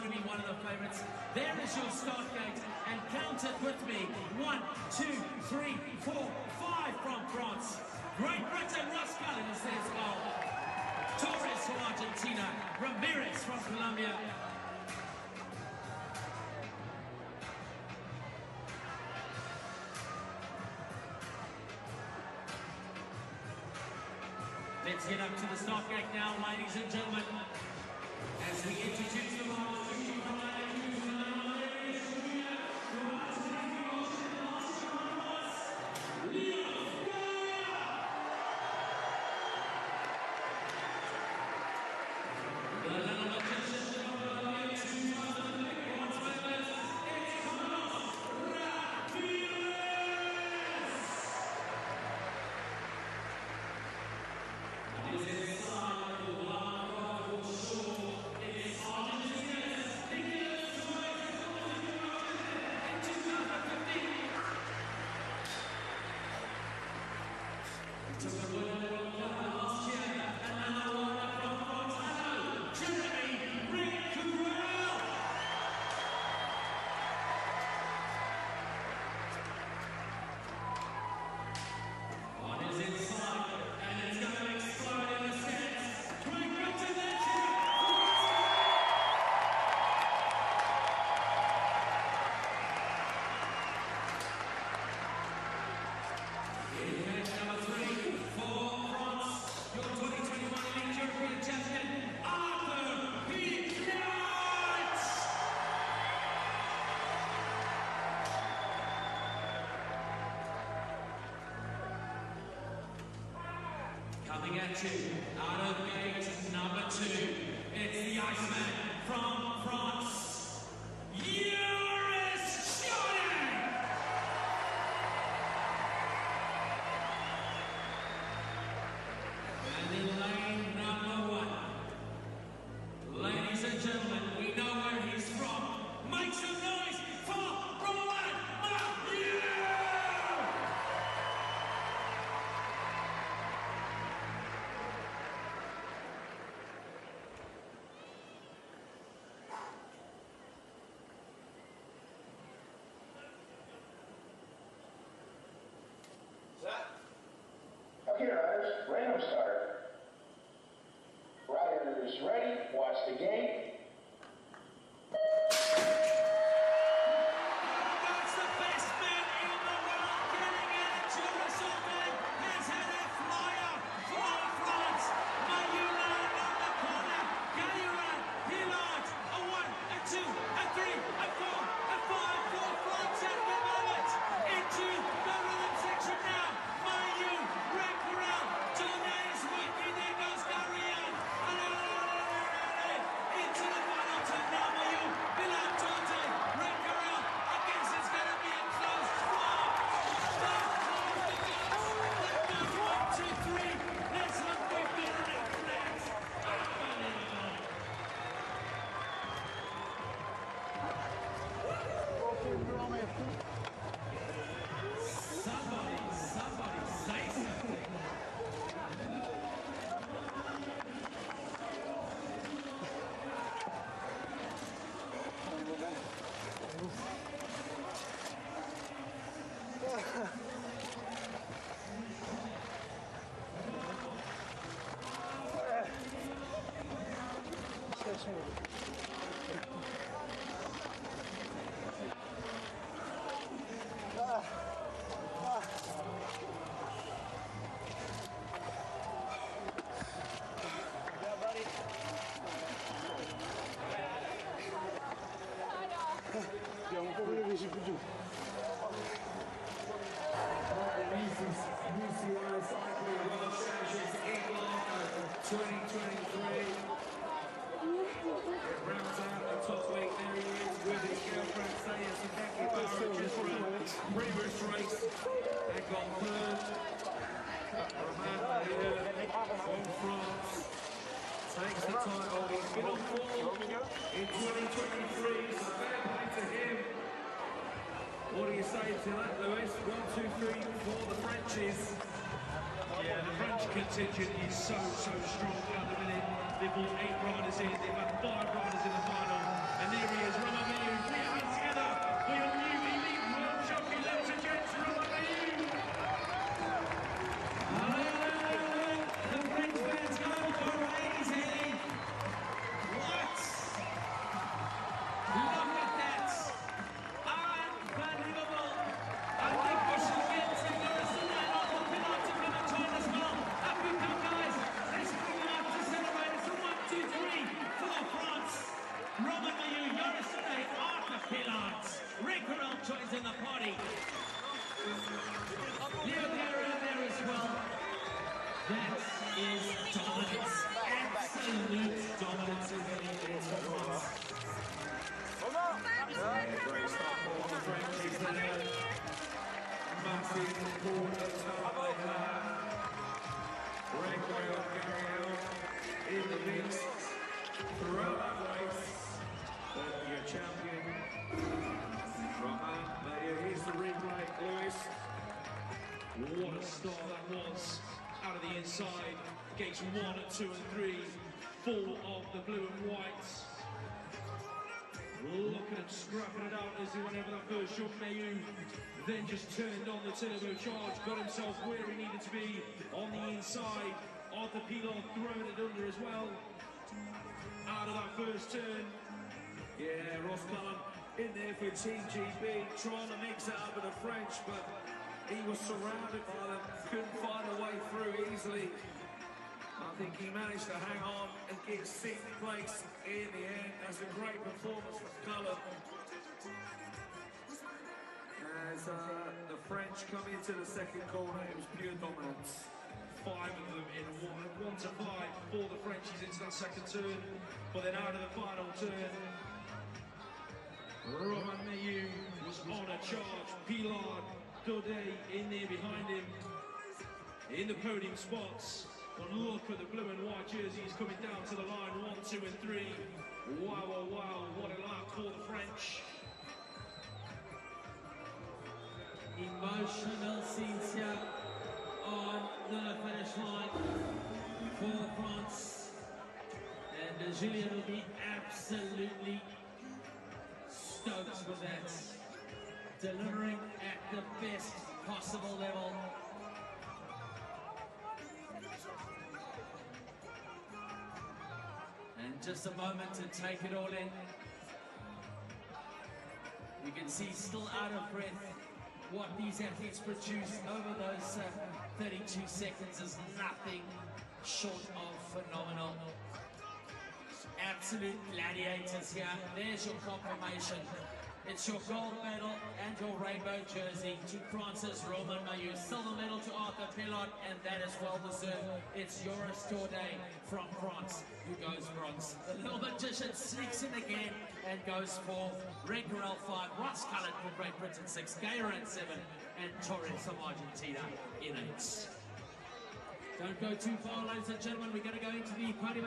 to be one of the favourites. There is your start gate and count it with me. One, two, three, four, five from France. Great Britain, Ross Cullen is well. Torres from Argentina. Ramirez from Colombia. Let's get up to the start gate now, ladies and gentlemen, as we introduce out of gate number two, it's the Iceman from France, 2023. To that, Lewis? One, two, three, the Frenchies. Yeah, the French contingent is so, so strong at the minute. They've brought eight riders in, they've had five riders in the final, in the party. Leo Guerra there as well. That is dominance. Absolute dominance in the intervals. Great start for the What start that was. Out of the inside, gates one, two, and three, full of the blue and whites. Look at him scrapping it out as he went over that first shot. Mahieu then just turned on the turbo charge, got himself where he needed to be on the inside. Arthur Pilard throwing it under as well. Out of that first turn, Yeah, Ross Cullen in there for Team GB, trying to mix it up with the French, but he was surrounded by them, couldn't find a way through easily. I think he managed to hang on and get sixth place in the end. That's a great performance from Cullen. As uh, the French come into the second corner, it was pure dominance. five of them in one, one to five for the Frenchies into that second turn. But then out of the final turn, Roman Mahieu was on a charge. Pilard Daudet in there behind him in the podium spots. But look at the blue and white jerseys coming down to the line. One, two, and three. Wow, wow, wow. What a lap for the French. Emotional scenes here on the finish line for France. And Julien will be absolutely stoked with that. Delivering at the best possible level. And just a moment to take it all in. You can see still out of breath what these athletes produce over those uh, 32 seconds is nothing short of phenomenal. Absolute gladiators here. There's your confirmation. It's your gold medal and your rainbow jersey to Francis Roman Mahieu. Silver medal to Arthur Pilard, and that is well deserved. It's Joris Daudet from France who goes bronze. The little magician sneaks in again and goes for Red Corral 5, Ross Cullen from Great Britain 6, Gayer in 7, and Torres from Argentina in 8. Don't go too far, ladies and gentlemen. We're going to go into the podium